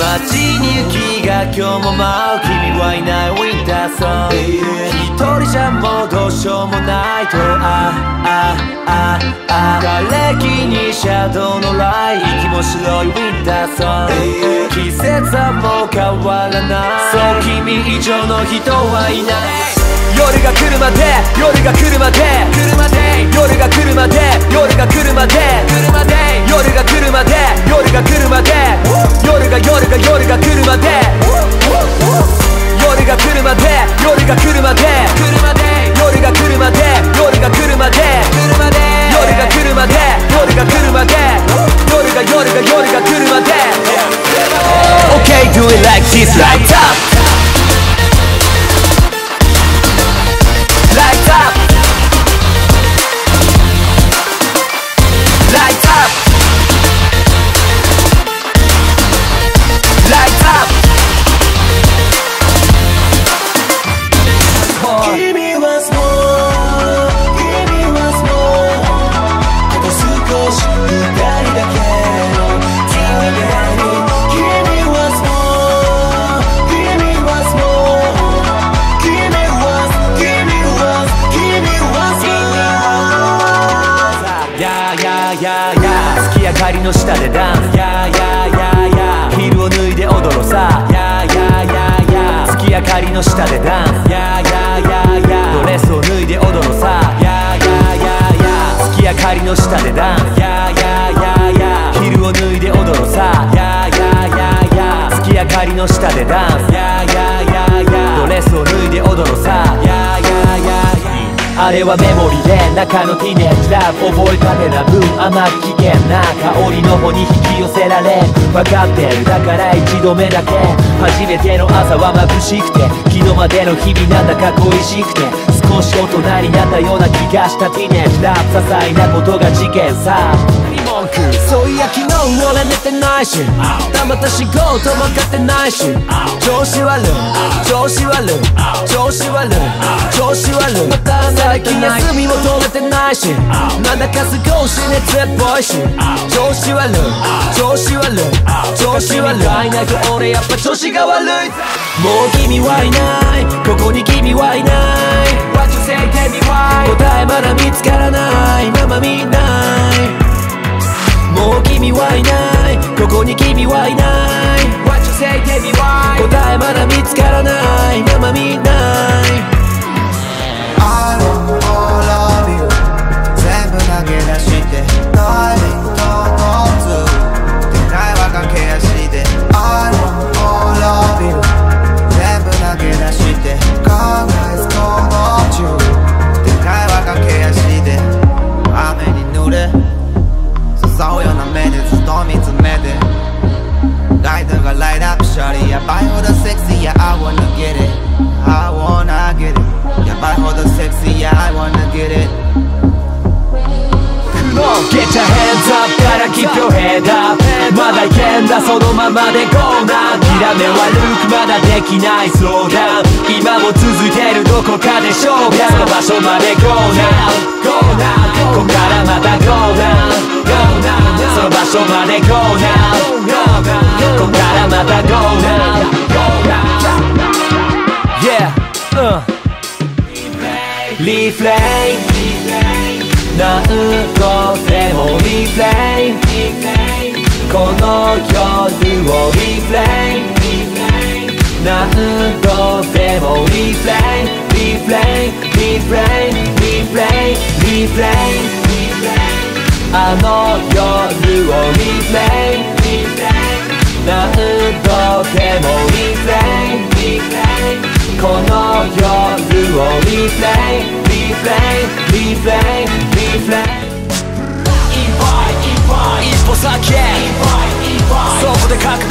街に雪が今日も舞う君はいないウィンターソン一人じゃもうどうしようもないとああああ瓦礫にシャドウのライ息も白いウィンターソン季節はもう変わらないそう君以上の人はいない夜が来るまで夜が来るまで来るまで夜が来るまで夜が来るまで来るまで夜が来るまで夜が来るまでややや月明かりの下でダン。スややややールを脱いで踊ろさ。やややや月明かりの下でダン。スややややドレスを脱いで踊ろさ。やややや月明かりの下でダン。スややややールを脱いで踊ろさ。やややや月明かりの下でダン。スあれはメモリで中のティネージラブ覚えたてな分あまり危険な香りの方に引き寄せられ分かってる。だから一度目だけ。初めての朝は眩しくて昨日までの日々なんだか恋しくて。少し大人になったような気がしたティネージラブ些細なことが事件さ。文句。そういや昨日俺寝てないし。たまた仕事分かってないし。調子悪い。調子悪い。調子悪い。調子悪い。また最近休みも取れてないし。なんだか少し熱っぽいし。調子悪い。調子悪い。調子悪い。ないないと俺やっぱ調子が悪い。もう君はいない。ここに君はいない。What you say tell me why 答えまだ見つからない。まま見なここに君はいない。What you say tell me why 答えまだ見つからない。まま見ない。I want all of you 全部投げ出して。誰ともず出ないは駆け足で。I want all of you 全部投げ出して。考えすこの中。出ないは駆け足で。雨に濡れ。そうような目でずっと見ライトがライトアップショリーやばいほどセクシー yeah I wanna get it I wanna get it やばいほどセクシー yeah I wanna get it Get your hands up から keep your head up まだいけんだそのままで go now 諦め悪くまだできない slow down 今も続いてるどこかで勝負その場所まで go now go now こからまた Go now Yeah、uh、リフレイン何度でもリフレインこの夜をリフレイン何度でもリフレインリフレインリフレインリフレインリフレインあの夜をリフレイン何 度でもリフレイこの夜をリフレインリフレイリフレイリフレイン一歩先へそこで革命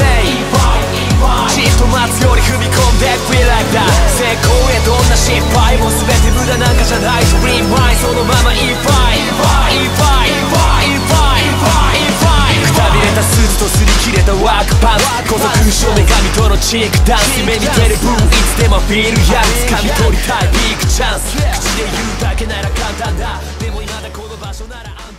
じっと待つより踏み込んで Feel like that 成功へどんな失敗も全て無駄なんかじゃない Dream mind そのまま In fight In パンツ孤独症女神とのチークダンス夢見てる分いつでもフィールやる掴み取りたいビッグチャンス口で言うだけなら簡単だでも今だこの場所ならあんだ